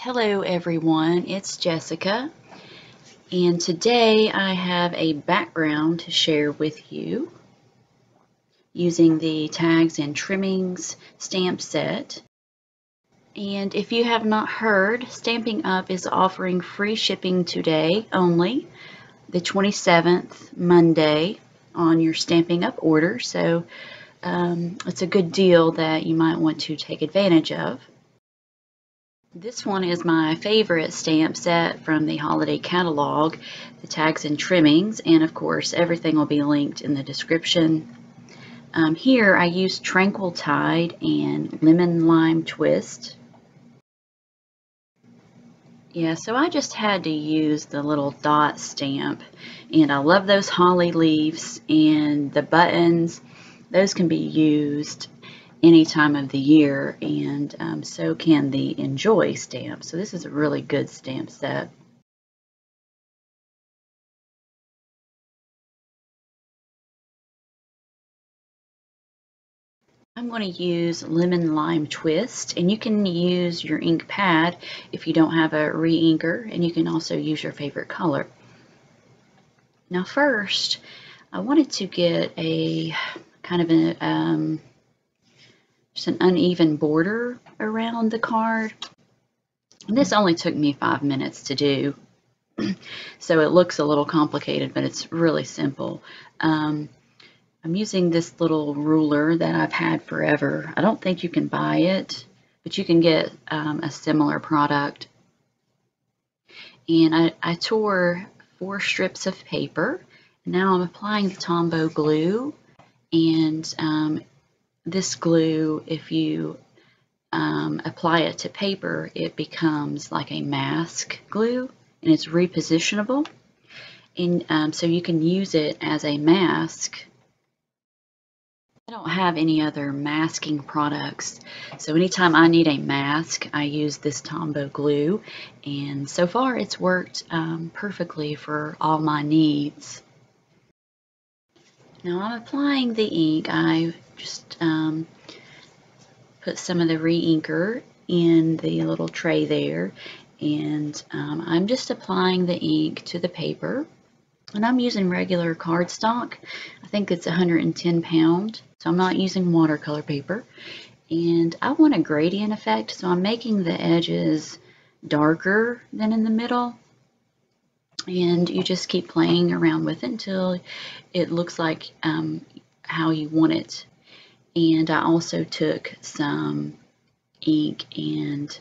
Hello everyone, it's Jessica and today I have a background to share with you using the tags and trimmings stamp set. And if you have not heard, Stampin' Up! is offering free shipping today only, the 27th Monday on your Stampin' Up! order. So um, it's a good deal that you might want to take advantage of. This one is my favorite stamp set from the holiday catalog, the tags and trimmings, and of course everything will be linked in the description. Um, here I use Tranquil Tide and Lemon Lime Twist. Yeah, so I just had to use the little dot stamp, and I love those holly leaves and the buttons. Those can be used any time of the year and um, so can the enjoy stamp. So this is a really good stamp set. I'm going to use Lemon Lime Twist and you can use your ink pad if you don't have a re-inker and you can also use your favorite color. Now first I wanted to get a kind of a um, an uneven border around the card. This only took me five minutes to do, so it looks a little complicated, but it's really simple. Um, I'm using this little ruler that I've had forever. I don't think you can buy it, but you can get um, a similar product. And I, I tore four strips of paper. Now I'm applying the Tombow glue and um, this glue, if you um, apply it to paper, it becomes like a mask glue and it's repositionable. And um, so you can use it as a mask. I don't have any other masking products. So anytime I need a mask, I use this Tombow glue. And so far it's worked um, perfectly for all my needs. Now I'm applying the ink. I just um, put some of the re-inker in the little tray there. And um, I'm just applying the ink to the paper. And I'm using regular cardstock. I think it's 110 pound. So I'm not using watercolor paper. And I want a gradient effect. So I'm making the edges darker than in the middle and you just keep playing around with it until it looks like um, how you want it and I also took some ink and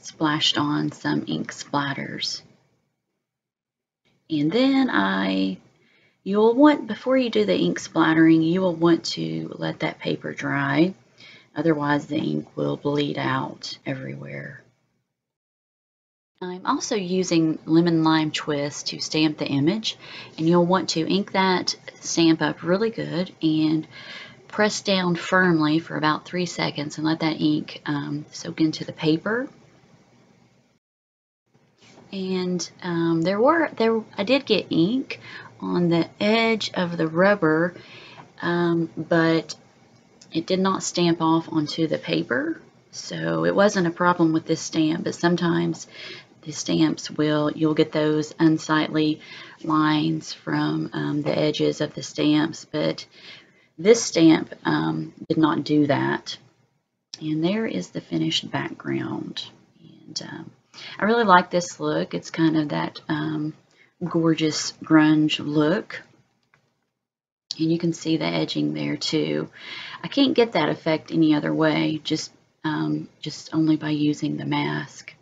splashed on some ink splatters. And then I, you'll want, before you do the ink splattering, you will want to let that paper dry. Otherwise the ink will bleed out everywhere. I'm also using lemon lime twist to stamp the image and you'll want to ink that stamp up really good and press down firmly for about three seconds and let that ink um, soak into the paper. And um, there were there I did get ink on the edge of the rubber, um, but it did not stamp off onto the paper. So it wasn't a problem with this stamp, but sometimes the stamps will, you'll get those unsightly lines from um, the edges of the stamps, but this stamp um, did not do that. And there is the finished background. And um, I really like this look. It's kind of that um, gorgeous grunge look. And you can see the edging there too. I can't get that effect any other way, just, um, just only by using the mask.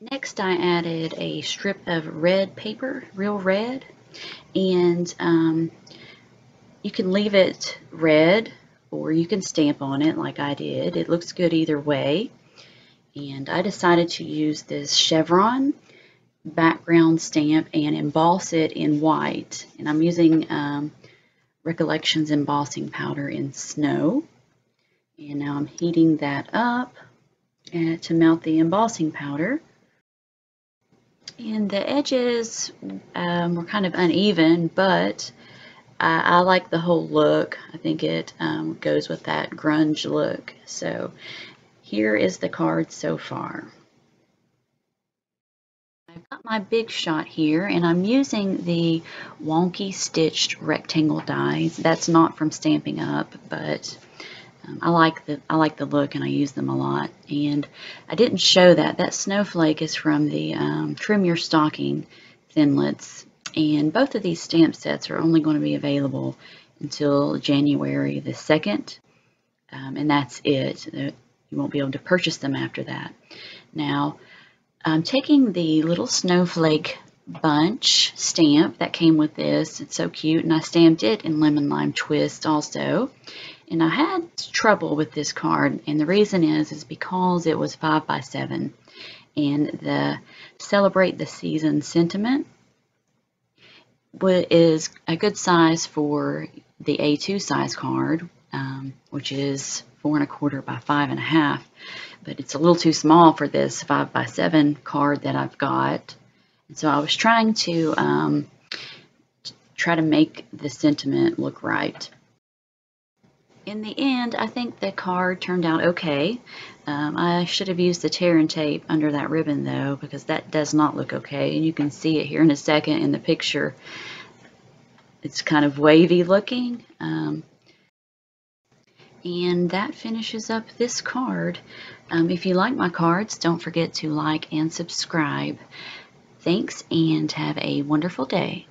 Next I added a strip of red paper, real red, and um, you can leave it red or you can stamp on it like I did. It looks good either way. And I decided to use this chevron background stamp and emboss it in white. And I'm using um, Recollections embossing powder in snow. And now I'm heating that up to melt the embossing powder. And the edges um, were kind of uneven, but I, I, like the whole look. I think it um, goes with that grunge look. So here is the card so far. I've got my big shot here and I'm using the wonky stitched rectangle dies. That's not from Stampin' Up, but um, I like the I like the look and I use them a lot. And I didn't show that. That snowflake is from the um, Trim Your Stocking thinlets. And both of these stamp sets are only going to be available until January the 2nd. Um, and that's it. You won't be able to purchase them after that. Now, I'm taking the little snowflake bunch stamp that came with this. It's so cute. And I stamped it in Lemon Lime Twist also. And I had trouble with this card. And the reason is, is because it was 5 by 7 And the Celebrate the Season sentiment is a good size for the A2 size card, um, which is four and a quarter by five and a half but it's a little too small for this 5 by 7 card that I've got. And so I was trying to um, try to make the sentiment look right. In the end, I think the card turned out okay. Um, I should have used the tear and tape under that ribbon though, because that does not look okay. And you can see it here in a second in the picture. It's kind of wavy looking. Um, and that finishes up this card. Um, if you like my cards, don't forget to like and subscribe. Thanks and have a wonderful day.